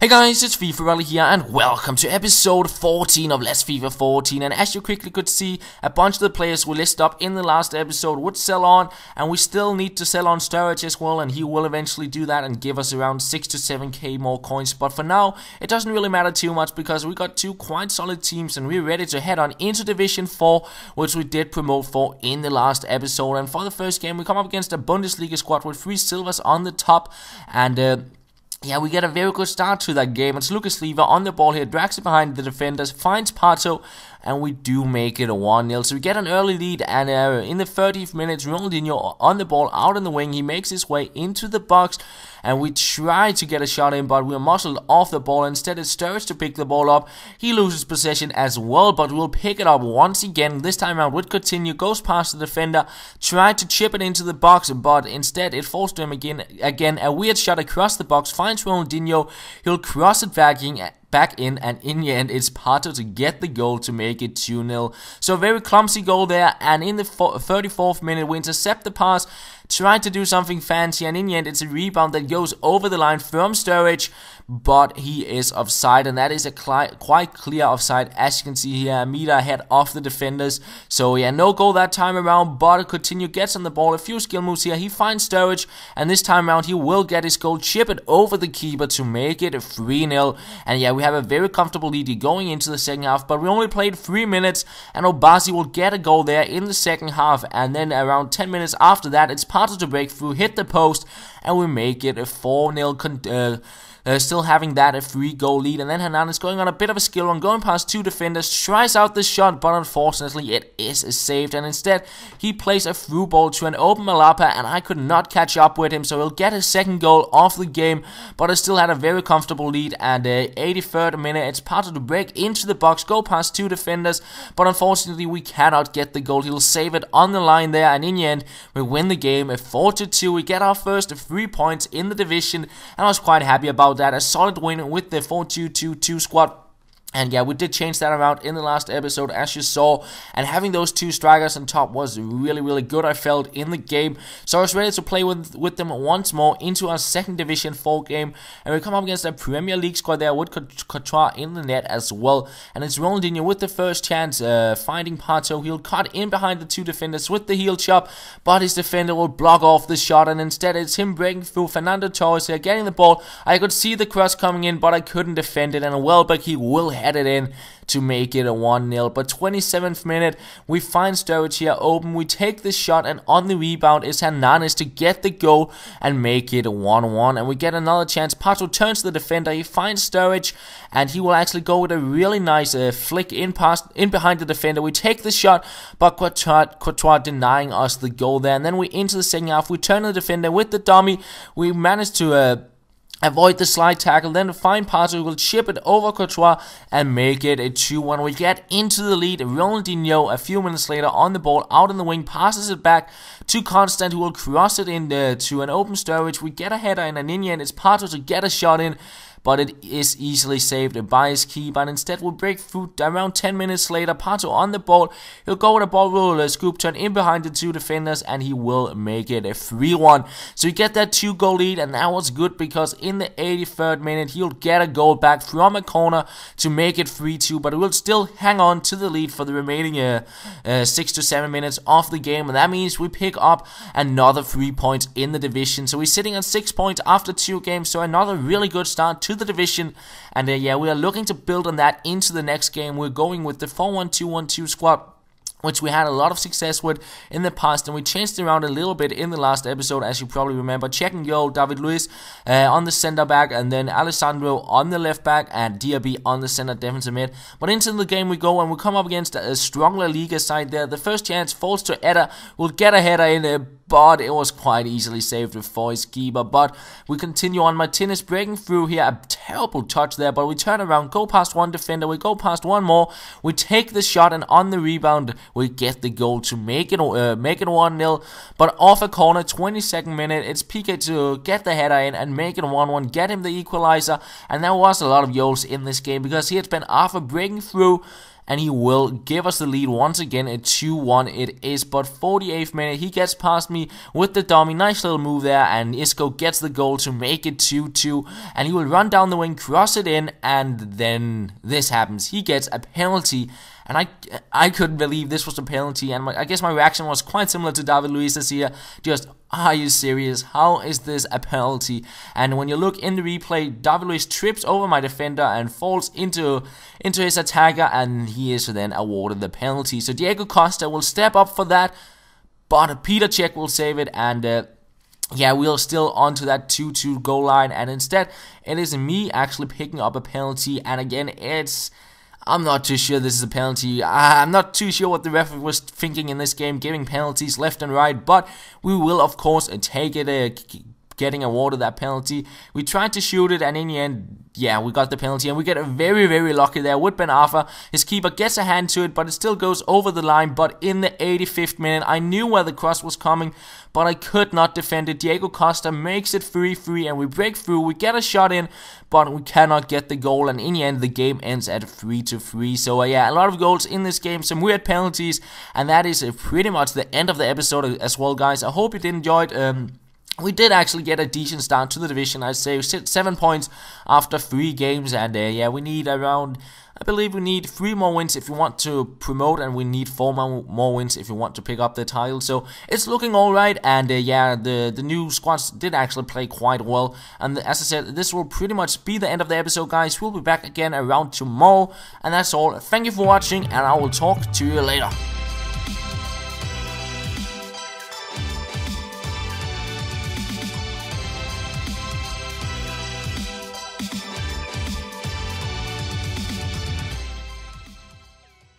Hey guys, it's FifaRalle here and welcome to episode 14 of Let's FIFA 14 and as you quickly could see, a bunch of the players we listed up in the last episode would sell on and we still need to sell on Sturridge as well and he will eventually do that and give us around 6 to 7k more coins. But for now, it doesn't really matter too much because we got two quite solid teams and we're ready to head on into Division 4 which we did promote for in the last episode. And for the first game we come up against a Bundesliga squad with 3 silvers on the top and uh, yeah, we get a very good start to that game. It's Lucas Leiva on the ball here, drags it behind the defenders, finds Pato, and we do make it a 1-0. So we get an early lead, and uh, in the 30th minute, Ronaldinho on the ball, out in the wing, he makes his way into the box, and we try to get a shot in, but we're muscled off the ball. Instead, it's Sturridge to pick the ball up. He loses possession as well, but we'll pick it up once again. This time around, would continue, goes past the defender, tried to chip it into the box, but instead it falls to him again. Again, a weird shot across the box finds Ronaldinho. He'll cross it back in back in and in the end it's Pato to get the goal to make it 2-0. So very clumsy goal there and in the 34th minute we intercept the pass try to do something fancy, and in the end, it's a rebound that goes over the line from Sturridge, but he is offside, and that is a quite clear offside, as you can see here, a meter ahead of the defenders. So, yeah, no goal that time around, but continue, gets on the ball, a few skill moves here, he finds Sturridge, and this time around, he will get his goal, chip it over the keeper to make it 3-0, and yeah, we have a very comfortable lead going into the second half, but we only played 3 minutes, and Obasi will get a goal there in the second half, and then around 10 minutes after that, it's Pato to break through, hit the post, and we make it a 4 0 uh, uh, still having that a three goal lead. And then Hernandez going on a bit of a skill run, going past two defenders, tries out the shot, but unfortunately it is saved. And instead, he plays a through ball to an open Malapa, and I could not catch up with him. So he'll get his second goal off the game, but I still had a very comfortable lead. And uh, 83rd minute, it's part of the break into the box, go past two defenders, but unfortunately we cannot get the goal. He'll save it on the line there, and in the end, we win the game 4 2. We get our first three points in the division, and I was quite happy about that. A solid win with the 4-2-2-2 squad and yeah, we did change that around in the last episode, as you saw. And having those two strikers on top was really, really good, I felt, in the game. So I was ready to play with, with them once more into our second Division 4 game. And we come up against a Premier League squad there with Courtois in the net as well. And it's Ronaldinho with the first chance, uh, finding Pato. He'll cut in behind the two defenders with the heel chop, but his defender will block off the shot. And instead, it's him breaking through Fernando Torres here, getting the ball. I could see the cross coming in, but I couldn't defend it. And Welbeck, he will headed in to make it a 1-0. But 27th minute, we find Sturridge here open. We take the shot, and on the rebound is Hernandez to get the goal and make it a 1-1. And we get another chance. Pato turns to the defender. He finds Sturridge, and he will actually go with a really nice uh, flick in past in behind the defender. We take the shot, but Courtois, Courtois denying us the goal there. And then we into the second half. We turn the defender with the dummy. We manage to... Uh, Avoid the slide tackle, then find Pato will chip it over Courtois and make it a 2-1. We get into the lead. Ronaldinho, a few minutes later, on the ball, out in the wing, passes it back to Constant, who will cross it in uh, to an open Sturridge. We get a header in an and it's Pato to get a shot in but it is easily saved by his keeper and instead will break through around 10 minutes later. Pato on the ball, he'll go with a ball roller, scoop turn in behind the two defenders and he will make it a 3-1. So you get that 2 goal lead and that was good because in the 83rd minute he'll get a goal back from a corner to make it 3-2 but he will still hang on to the lead for the remaining uh, uh, 6 to 7 minutes of the game and that means we pick up another 3 points in the division. So we're sitting on 6 points after 2 games so another really good start to the division. And uh, yeah, we are looking to build on that into the next game. We're going with the 4-1-2-1-2 squad which we had a lot of success with in the past, and we changed around a little bit in the last episode, as you probably remember. Cech in goal, David Luiz uh, on the center back, and then Alex Sandro on the left back, and Diaby on the center defensive mid. But into the game we go, and we come up against a stronger Liga side there. The first chance falls to Eder, will get a header in, there, but it was quite easily saved with Foy's keeper. But we continue on. Martinez breaking through here. A terrible touch there, but we turn around, go past one defender, we go past one more. We take the shot, and on the rebound, we get the goal to make it uh, make it 1 0. But off a corner, 22nd minute, it's Piqué to get the header in and make it 1 1, get him the equalizer. And there was a lot of goals in this game because he Hatem Ben Arfa breaking through and he will give us the lead once again at 2-1 it is but 48th minute he gets past me with the dummy nice little move there and Isco gets the goal to make it 2-2 and he will run down the wing cross it in and then this happens he gets a penalty and I I couldn't believe this was a penalty and my, I guess my reaction was quite similar to David Luiz here just are you serious? How is this a penalty? And when you look in the replay, David Luiz trips over my defender and falls into into his attacker, and he is then awarded the penalty. So Diego Costa will step up for that, but Peter Cech will save it, and uh, yeah, we're still onto that 2-2 goal line, and instead it is me actually picking up a penalty, and again it's I'm not too sure this is a penalty. I'm not too sure what the referee was thinking in this game, giving penalties left and right, but we will, of course, take it, uh, getting awarded that penalty. We tried to shoot it, and in the end, yeah, we got the penalty, and we get a very, very lucky there with Ben Arfa. His keeper gets a hand to it, but it still goes over the line. But in the 85th minute, I knew where the cross was coming, but I could not defend it. Diego Costa makes it 3-3, and we break through. We get a shot in, but we cannot get the goal, and in the end, the game ends at 3-3. So uh, yeah, a lot of goals in this game, some weird penalties, and that is uh, pretty much the end of the episode as well, guys. I hope you did enjoy it. Um, we did actually get a decent start to the division. I'd say seven points after three games, and uh, yeah, we need around. I believe we need three more wins if we want to promote, and we need four more, wins if we want to pick up the title. So it's looking all right, and uh, yeah, the the new squads did actually play quite well. And as I said, this will pretty much be the end of the episode, guys. We'll be back again around tomorrow, and that's all. Thank you for watching, and I will talk to you later.